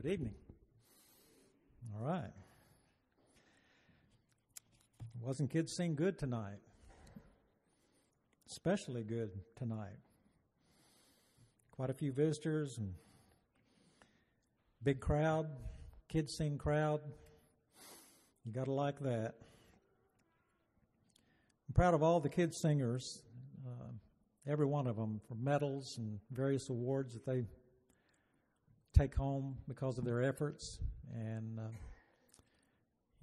Good evening. All right. Wasn't kids sing good tonight? Especially good tonight. Quite a few visitors and big crowd, kids sing crowd. You got to like that. I'm proud of all the kids singers, uh, every one of them, for medals and various awards that they take home because of their efforts, and uh,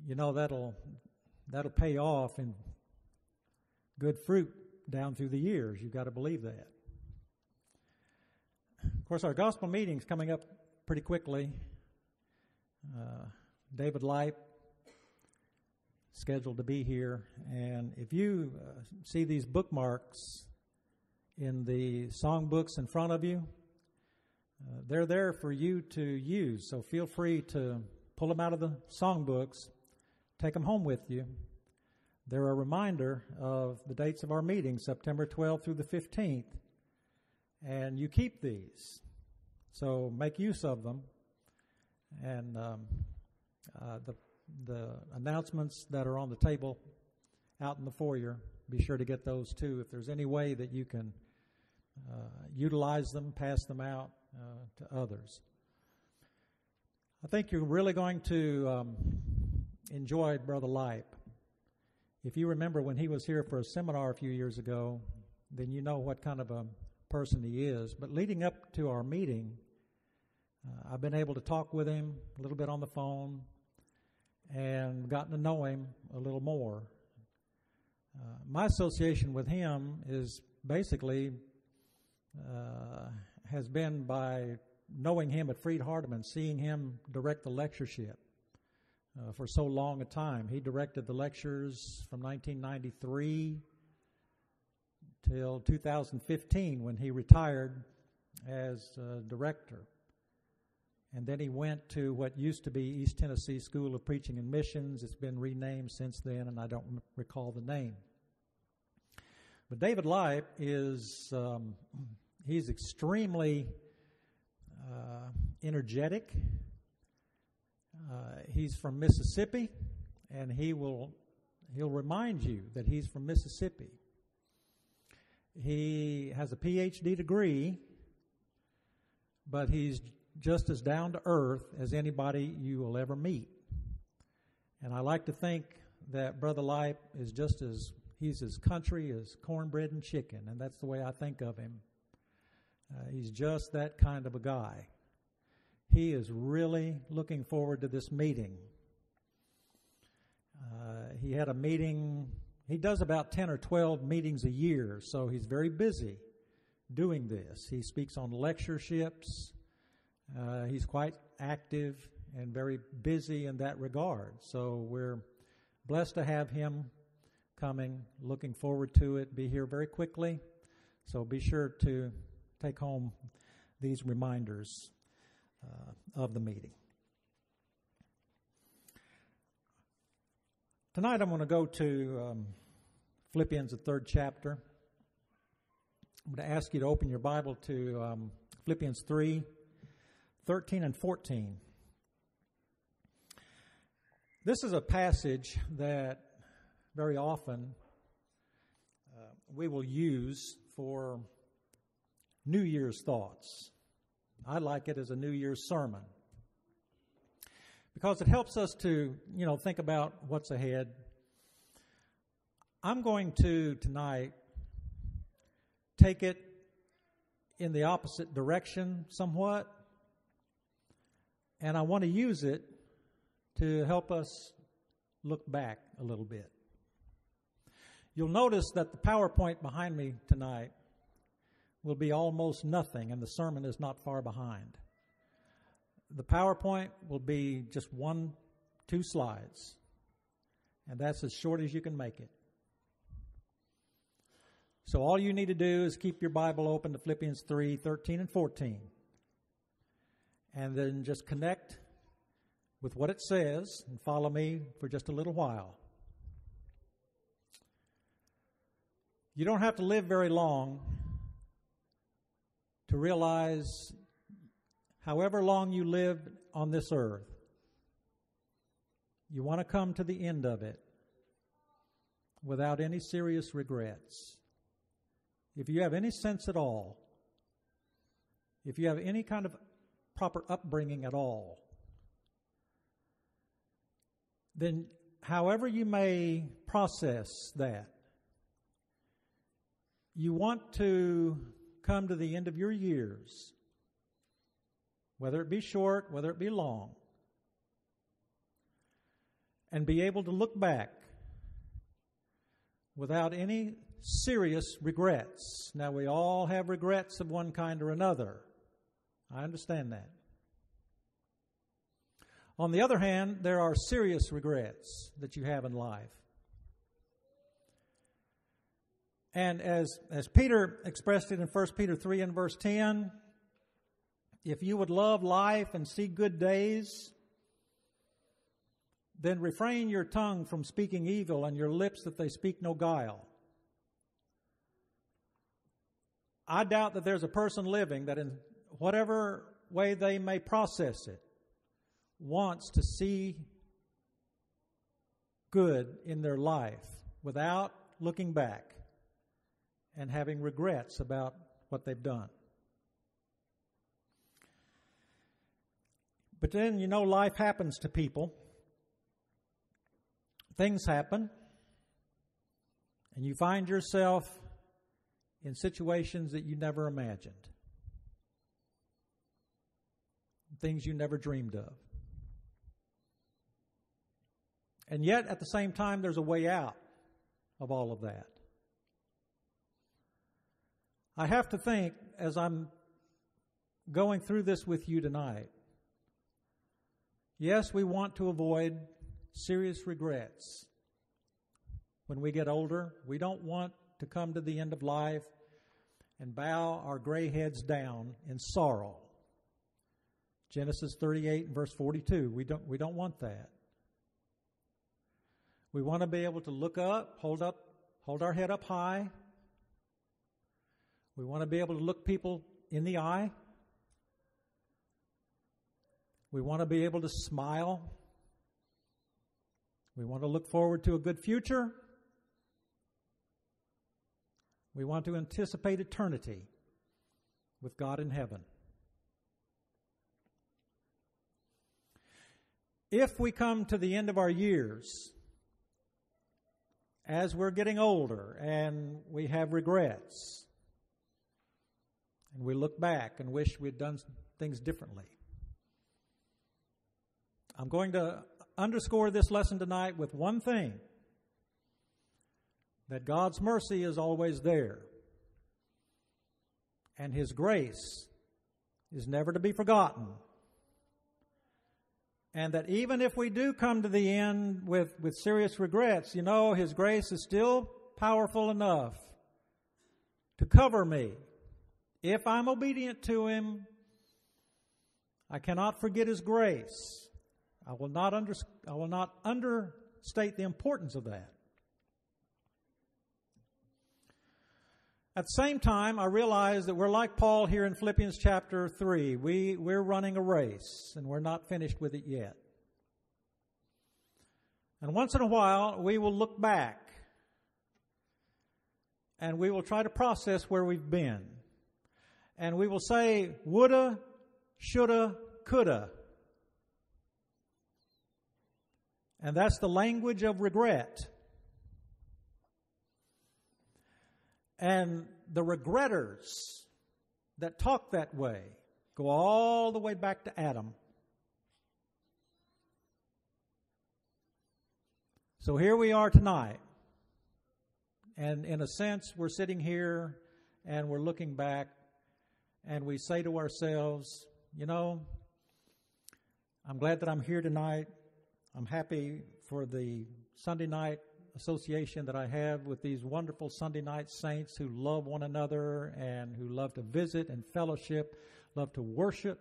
you know that'll that'll pay off in good fruit down through the years. You've got to believe that. Of course, our gospel meeting's coming up pretty quickly. Uh, David Lipe scheduled to be here, and if you uh, see these bookmarks in the songbooks in front of you. Uh, they're there for you to use, so feel free to pull them out of the songbooks, take them home with you. They're a reminder of the dates of our meeting, September 12th through the 15th, and you keep these. So make use of them. And um, uh, the the announcements that are on the table out in the foyer, be sure to get those too. If there's any way that you can uh, utilize them, pass them out uh, to others. I think you're really going to um, enjoy Brother Lipe. If you remember when he was here for a seminar a few years ago, then you know what kind of a person he is. But leading up to our meeting, uh, I've been able to talk with him a little bit on the phone and gotten to know him a little more. Uh, my association with him is basically uh, has been by knowing him at Freed Hardeman, seeing him direct the lectureship uh, for so long a time. He directed the lectures from 1993 till 2015 when he retired as uh, director. And then he went to what used to be East Tennessee School of Preaching and Missions. It's been renamed since then, and I don't recall the name. But David Lipe is um, he's extremely uh, energetic. Uh, he's from Mississippi, and he will he'll remind you that he's from Mississippi. He has a PhD degree, but he's just as down to earth as anybody you will ever meet. And I like to think that Brother Lipe is just as he's as country as cornbread and chicken, and that's the way I think of him. Uh, he's just that kind of a guy. He is really looking forward to this meeting. Uh, he had a meeting, he does about 10 or 12 meetings a year, so he's very busy doing this. He speaks on lectureships. Uh, he's quite active and very busy in that regard. So we're blessed to have him coming, looking forward to it, be here very quickly. So be sure to take home these reminders uh, of the meeting. Tonight I'm going to go to um, Philippians, the third chapter. I'm going to ask you to open your Bible to um, Philippians 3 13 and 14. This is a passage that very often uh, we will use for New Year's thoughts. I like it as a New Year's sermon because it helps us to, you know, think about what's ahead. I'm going to tonight take it in the opposite direction somewhat, and I want to use it to help us look back a little bit. You'll notice that the PowerPoint behind me tonight will be almost nothing, and the sermon is not far behind. The PowerPoint will be just one, two slides, and that's as short as you can make it. So all you need to do is keep your Bible open to Philippians 3 13 and 14. And then just connect with what it says and follow me for just a little while. You don't have to live very long to realize however long you live on this earth, you want to come to the end of it without any serious regrets. If you have any sense at all, if you have any kind of proper upbringing at all, then however you may process that, you want to come to the end of your years, whether it be short, whether it be long, and be able to look back without any serious regrets. Now, we all have regrets of one kind or another. I understand that. On the other hand, there are serious regrets that you have in life. And as, as Peter expressed it in 1 Peter 3 and verse 10, if you would love life and see good days, then refrain your tongue from speaking evil and your lips that they speak no guile. I doubt that there's a person living that in whatever way they may process it wants to see good in their life without looking back and having regrets about what they've done. But then, you know, life happens to people. Things happen. And you find yourself in situations that you never imagined. Things you never dreamed of. And yet, at the same time, there's a way out of all of that. I have to think as I'm going through this with you tonight. Yes, we want to avoid serious regrets. When we get older, we don't want to come to the end of life and bow our gray heads down in sorrow. Genesis 38 and verse 42. We don't, we don't want that. We want to be able to look up, hold up, hold our head up high, we want to be able to look people in the eye. We want to be able to smile. We want to look forward to a good future. We want to anticipate eternity with God in heaven. If we come to the end of our years, as we're getting older and we have regrets, and we look back and wish we'd done things differently. I'm going to underscore this lesson tonight with one thing that God's mercy is always there, and His grace is never to be forgotten. And that even if we do come to the end with, with serious regrets, you know, His grace is still powerful enough to cover me if I'm obedient to Him, I cannot forget His grace. I will not, under, I will not understate the importance of that. At the same time, I realize that we're like Paul here in Philippians chapter 3. We, we're running a race and we're not finished with it yet. And once in a while, we will look back and we will try to process where we've been and we will say woulda, shoulda, coulda. And that's the language of regret. And the regretters that talk that way go all the way back to Adam. So here we are tonight. And in a sense, we're sitting here and we're looking back and we say to ourselves, you know, I'm glad that I'm here tonight. I'm happy for the Sunday night association that I have with these wonderful Sunday night saints who love one another and who love to visit and fellowship, love to worship.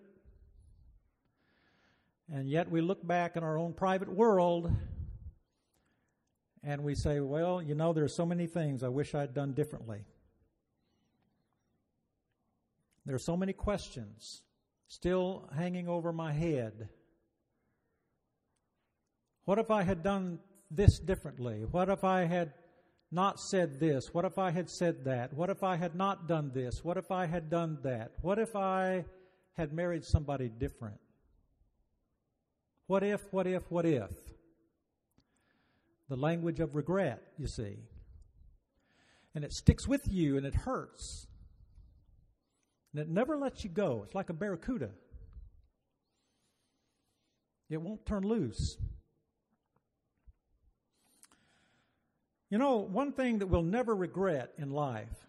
And yet we look back in our own private world and we say, well, you know, there are so many things I wish I'd done differently. There are so many questions still hanging over my head? What if I had done this differently? What if I had not said this? What if I had said that? What if I had not done this? What if I had done that? What if I had married somebody different? What if, what if, what if? The language of regret, you see. And it sticks with you and it hurts. And it never lets you go. It's like a barracuda. It won't turn loose. You know, one thing that we'll never regret in life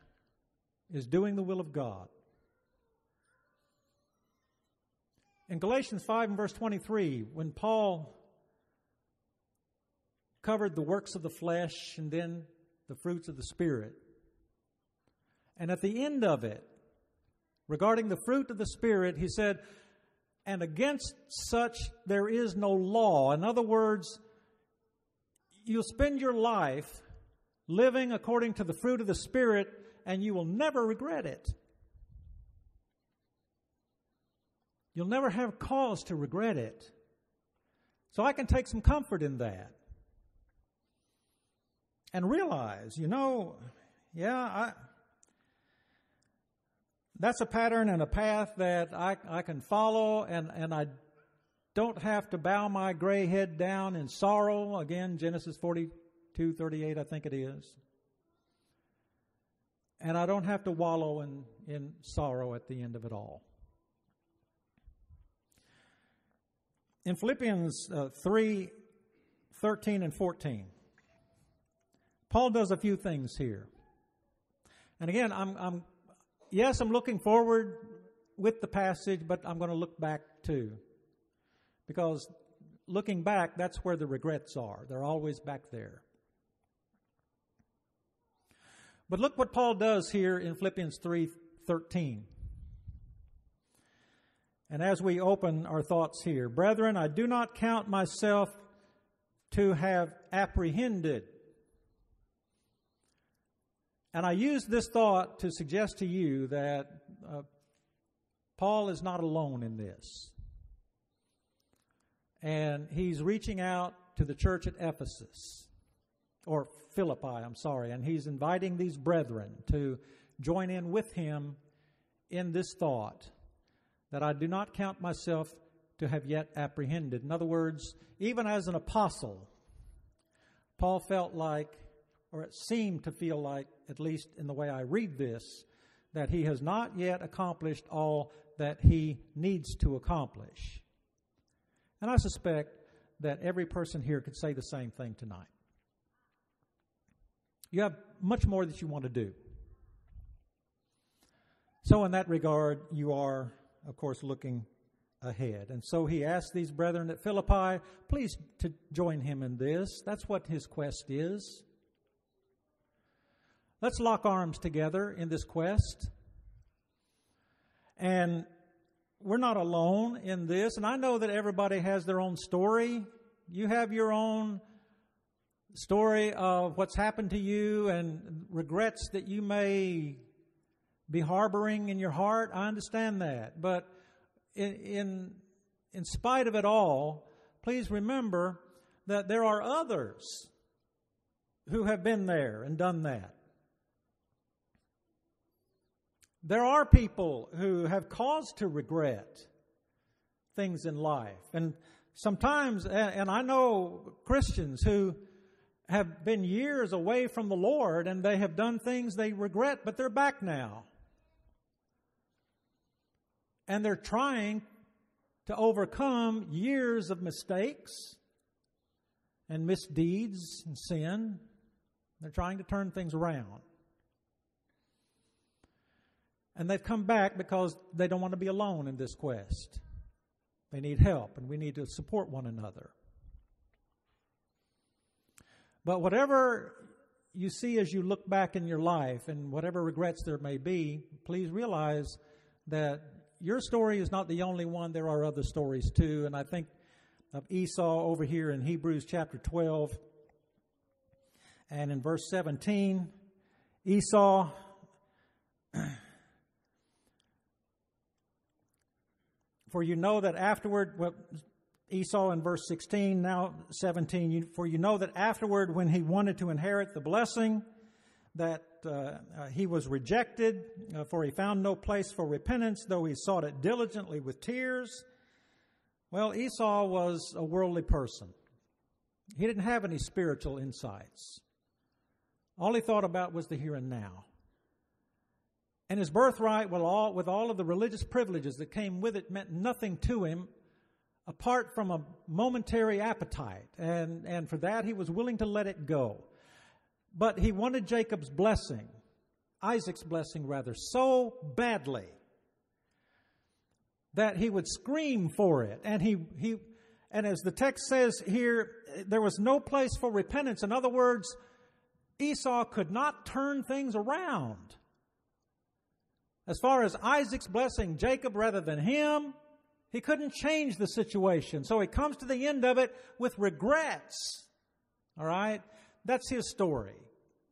is doing the will of God. In Galatians 5 and verse 23, when Paul covered the works of the flesh and then the fruits of the Spirit, and at the end of it, regarding the fruit of the Spirit, he said, and against such there is no law. In other words, you'll spend your life living according to the fruit of the Spirit, and you will never regret it. You'll never have cause to regret it. So I can take some comfort in that. And realize, you know, yeah, I, that's a pattern and a path that I, I can follow, and, and I don't have to bow my gray head down in sorrow. Again, Genesis 42 38, I think it is. And I don't have to wallow in, in sorrow at the end of it all. in Philippians uh, 3 13 and 14, Paul does a few things here. And again, I'm, I'm, yes, I'm looking forward with the passage, but I'm going to look back too. Because looking back, that's where the regrets are. They're always back there. But look what Paul does here in Philippians 3:13. And as we open our thoughts here, brethren, I do not count myself to have apprehended. And I use this thought to suggest to you that uh, Paul is not alone in this. And he's reaching out to the church at Ephesus, or Philippi, I'm sorry, and he's inviting these brethren to join in with him in this thought that I do not count myself to have yet apprehended. In other words, even as an apostle, Paul felt like, or it seemed to feel like, at least in the way I read this, that he has not yet accomplished all that he needs to accomplish. And I suspect that every person here could say the same thing tonight. You have much more that you want to do. So, in that regard, you are of course, looking ahead. And so he asked these brethren at Philippi, please to join him in this. That's what his quest is. Let's lock arms together in this quest. And we're not alone in this. And I know that everybody has their own story. You have your own story of what's happened to you and regrets that you may be harboring in your heart. I understand that. But in, in, in spite of it all, please remember that there are others who have been there and done that. There are people who have cause to regret things in life. And sometimes, and I know Christians who have been years away from the Lord and they have done things they regret, but they're back now and they're trying to overcome years of mistakes and misdeeds and sin. They're trying to turn things around. And they've come back because they don't want to be alone in this quest. They need help, and we need to support one another. But whatever you see as you look back in your life and whatever regrets there may be, please realize that your story is not the only one. There are other stories too. And I think of Esau over here in Hebrews chapter 12 and in verse 17. Esau For you know that afterward, well, Esau in verse 16, now 17, you, for you know that afterward, when he wanted to inherit the blessing, that uh, uh, he was rejected, uh, for he found no place for repentance, though he sought it diligently with tears. Well, Esau was a worldly person. He didn't have any spiritual insights. All he thought about was the here and now. And his birthright, with all, with all of the religious privileges that came with it, meant nothing to him apart from a momentary appetite. And, and for that, he was willing to let it go. But he wanted Jacob's blessing, Isaac's blessing rather, so badly that he would scream for it. And he, he, and as the text says here, there was no place for repentance. In other words, Esau could not turn things around. As far as Isaac's blessing Jacob rather than him, he couldn't change the situation. So he comes to the end of it with regrets. All right? That's his story.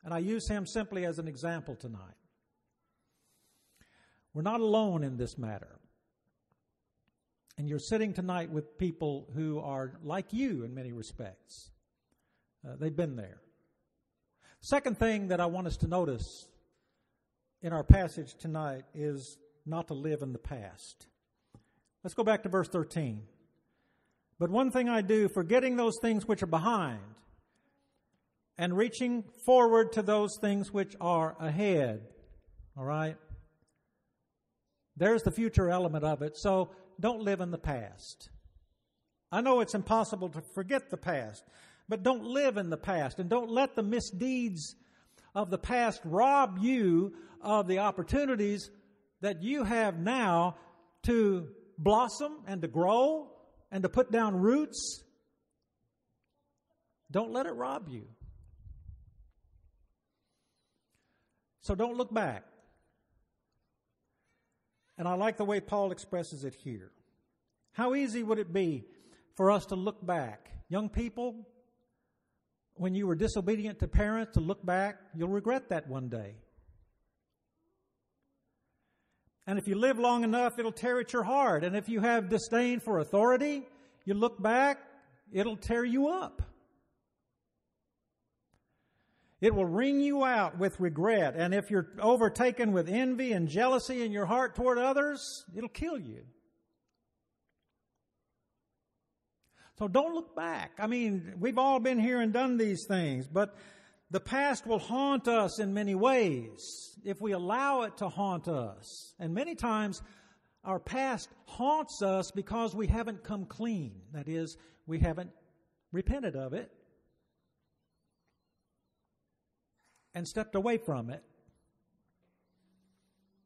And I use him simply as an example tonight. We're not alone in this matter. And you're sitting tonight with people who are like you in many respects. Uh, they've been there. Second thing that I want us to notice in our passage tonight is not to live in the past. Let's go back to verse 13. But one thing I do, forgetting those things which are behind and reaching forward to those things which are ahead. All right? There's the future element of it. So don't live in the past. I know it's impossible to forget the past, but don't live in the past and don't let the misdeeds of the past rob you of the opportunities that you have now to blossom and to grow and to put down roots. Don't let it rob you. So don't look back. And I like the way Paul expresses it here. How easy would it be for us to look back? Young people, when you were disobedient to parents, to look back, you'll regret that one day. And if you live long enough, it'll tear at your heart. And if you have disdain for authority, you look back, it'll tear you up. It will wring you out with regret. And if you're overtaken with envy and jealousy in your heart toward others, it'll kill you. So don't look back. I mean, we've all been here and done these things, but the past will haunt us in many ways if we allow it to haunt us. And many times our past haunts us because we haven't come clean. That is, we haven't repented of it and stepped away from it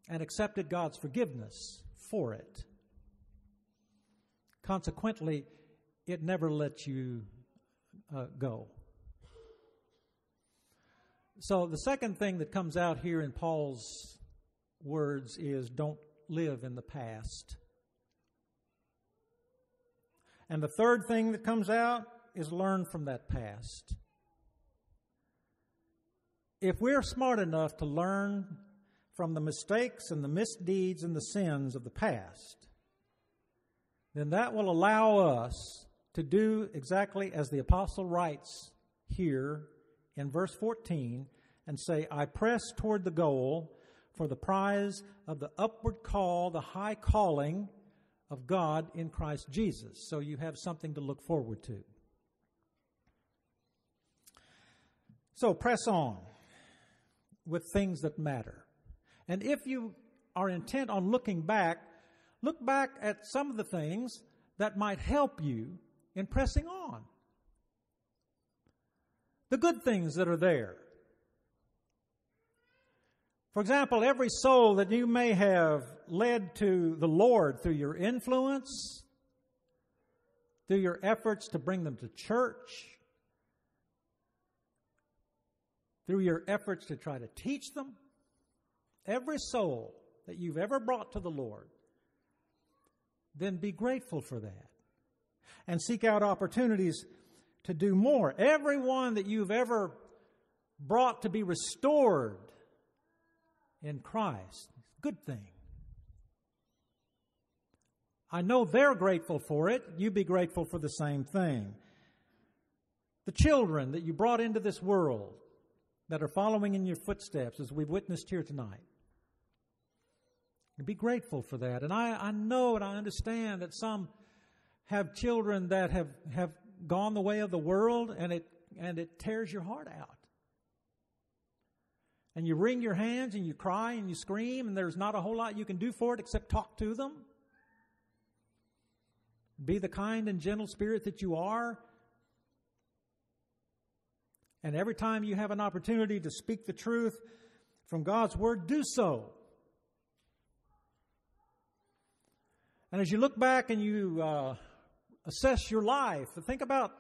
and accepted God's forgiveness for it. Consequently, it never lets you uh, go. So, the second thing that comes out here in Paul's words is don't live in the past. And the third thing that comes out is learn from that past. If we're smart enough to learn from the mistakes and the misdeeds and the sins of the past, then that will allow us to do exactly as the apostle writes here in verse 14 and say, I press toward the goal for the prize of the upward call, the high calling of God in Christ Jesus. So you have something to look forward to. So press on with things that matter. And if you are intent on looking back, look back at some of the things that might help you in pressing on the good things that are there. For example, every soul that you may have led to the Lord through your influence, through your efforts to bring them to church, through your efforts to try to teach them, every soul that you've ever brought to the Lord, then be grateful for that. And seek out opportunities to do more. Everyone that you've ever brought to be restored in Christ, good thing. I know they're grateful for it. You be grateful for the same thing. The children that you brought into this world that are following in your footsteps, as we've witnessed here tonight. Be grateful for that. And I, I know and I understand that some have children that have, have gone the way of the world and it, and it tears your heart out. And you wring your hands and you cry and you scream and there's not a whole lot you can do for it except talk to them. Be the kind and gentle spirit that you are. And every time you have an opportunity to speak the truth from God's Word, do so. And as you look back and you uh, assess your life, think about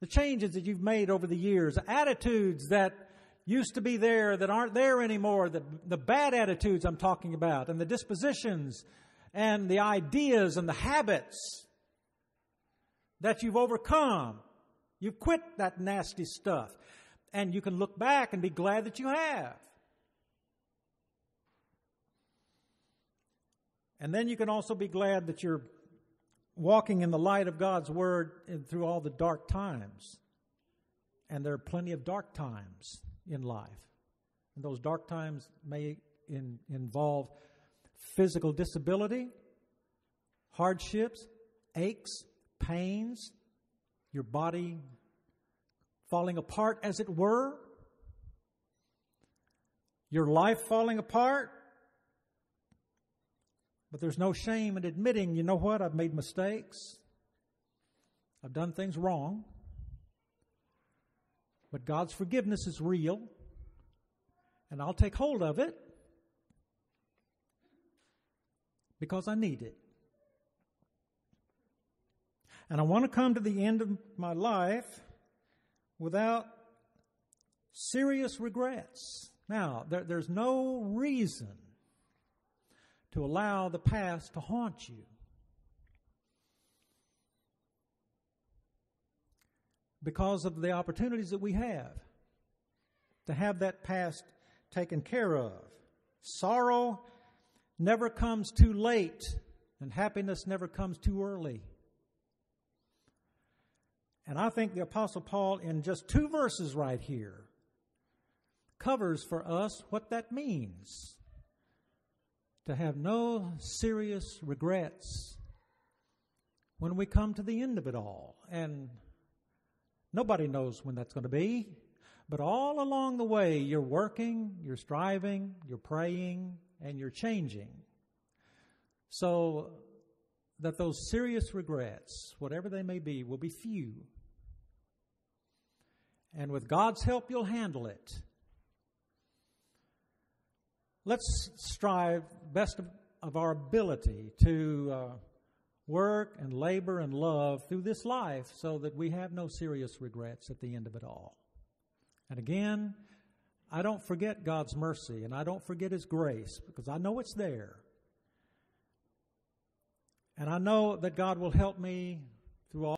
the changes that you've made over the years, attitudes that used to be there that aren't there anymore, the, the bad attitudes I'm talking about, and the dispositions and the ideas and the habits that you've overcome. You've quit that nasty stuff. And you can look back and be glad that you have. And then you can also be glad that you're walking in the light of God's Word through all the dark times. And there are plenty of dark times in life. And those dark times may in, involve physical disability, hardships, aches, pains, your body falling apart, as it were, your life falling apart, but there's no shame in admitting, you know what, I've made mistakes. I've done things wrong. But God's forgiveness is real. And I'll take hold of it because I need it. And I want to come to the end of my life without serious regrets. Now, there, there's no reason to allow the past to haunt you. Because of the opportunities that we have to have that past taken care of. Sorrow never comes too late, and happiness never comes too early. And I think the Apostle Paul, in just two verses right here, covers for us what that means to have no serious regrets when we come to the end of it all. And nobody knows when that's going to be. But all along the way, you're working, you're striving, you're praying, and you're changing. So that those serious regrets, whatever they may be, will be few. And with God's help, you'll handle it let's strive best of, our ability to uh, work and labor and love through this life so that we have no serious regrets at the end of it all. And again, I don't forget God's mercy and I don't forget His grace because I know it's there. And I know that God will help me through all.